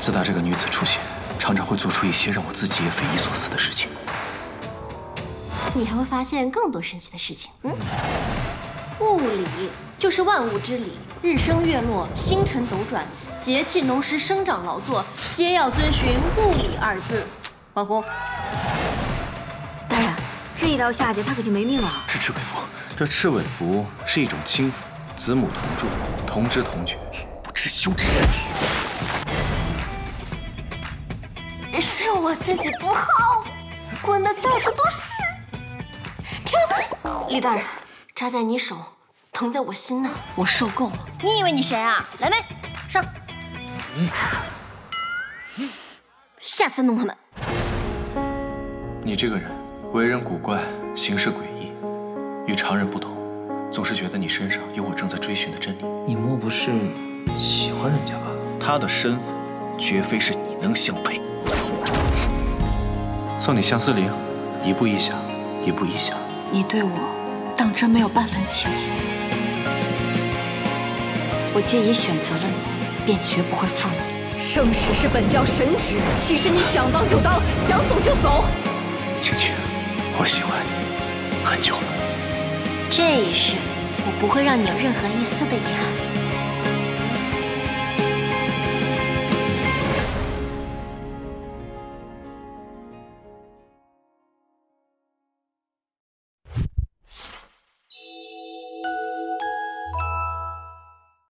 自打这个女子出现，常常会做出一些让我自己也匪夷所思的事情。你还会发现更多神奇的事情。嗯，物理就是万物之理，日升月落，星辰斗转，节气农时生长劳作，皆要遵循物理二字。欢呼！大人，这一刀下去，他可就没命了。是赤尾符，这赤尾符是一种亲符，子母同住，同知同觉，不知羞耻。是我自己不好，滚的到处都是。天，李大人，扎在你手，疼在我心呢，我受够了。你以为你谁啊？来没？上。下次弄他们。你这个人为人古怪，行事诡异，与常人不同，总是觉得你身上有我正在追寻的真理。你莫不是喜欢人家吧？他的身份绝非是你能相配。送你相思铃，一步一想，一步一想。你对我当真没有半分情意？我既已选择了你，便绝不会负你。圣使是本教神旨，岂是你想当就当，想走就走？青青，我喜欢你很久了。这一世，我不会让你有任何一丝的遗憾。